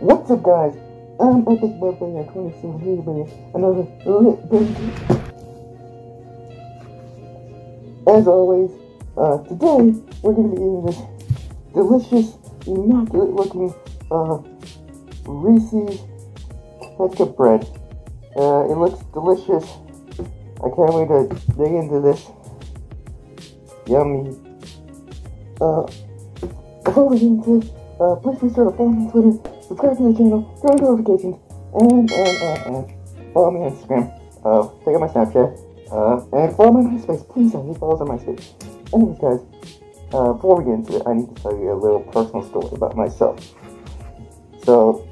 What's up, guys? I'm Epic at 27 here with another lit baby. As always, uh, today we're gonna be eating this delicious, immaculate looking, uh, Reese's ketchup bread. Uh, it looks delicious. I can't wait to dig into this. Yummy. Uh, before we get into it, uh, please be sure to follow me on Twitter, subscribe to the channel, turn on notifications, and, and, and, and follow me on Instagram. Uh, check out my Snapchat. Uh, and follow my MySpace. Please, I need follows on MySpace. Anyways, guys, uh, before we get into it, I need to tell you a little personal story about myself. So,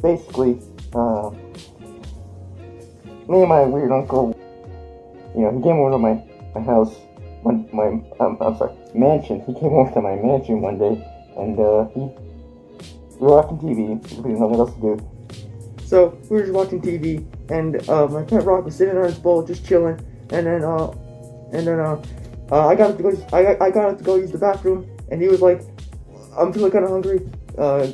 basically, uh, me and my weird uncle, you know, he came over to my, my house, my, my um, I'm sorry, mansion. He came over to my mansion one day, and, uh, he, we were watching TV, because know what else to do. So, we were just watching TV, and, uh, my pet rock was sitting on his bowl, just chilling, and then, uh, and then, uh, uh, I got to go, I, I got to go use the bathroom, and he was like, I'm feeling kind of hungry, uh,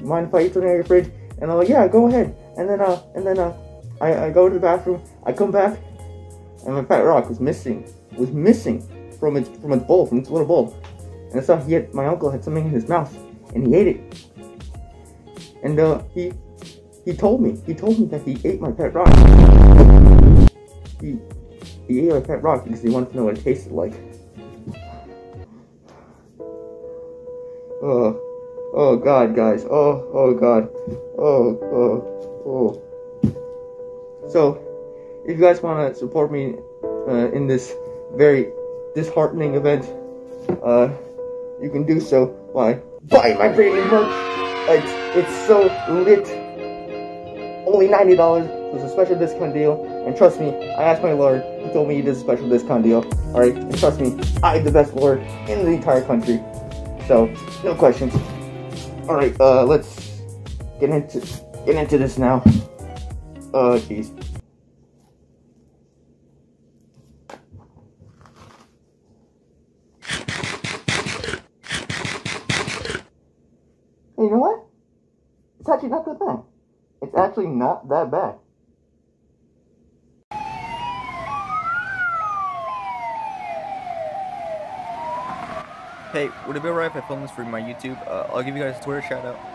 mind if I eat something out of your fridge? And I'm like, yeah, go ahead. And then, uh, and then, uh, I, I go to the bathroom, I come back, and my pet rock was missing, was missing from its, from its bowl, from its little bowl. And I saw he had, my uncle had something in his mouth, and he ate it. And, uh, he, he told me, he told me that he ate my pet rock. He, he ate my pet rock because he wanted to know what it tasted like. Oh, oh God, guys. Oh, oh God. Oh, oh, oh. So, if you guys want to support me uh, in this very disheartening event, uh, you can do so by buying my premium merch. It's, it's so lit. Only $90. So it's a special discount deal. And trust me, I asked my lord. He told me he did a special discount deal. Alright? And trust me, I'm the best lord in the entire country. So, no questions. Alright, uh, let's get into get into this now. Oh, jeez. You know what? It's actually not that bad. It's actually not that bad. Hey, would it be alright if I film this for my YouTube? Uh, I'll give you guys a Twitter shout out.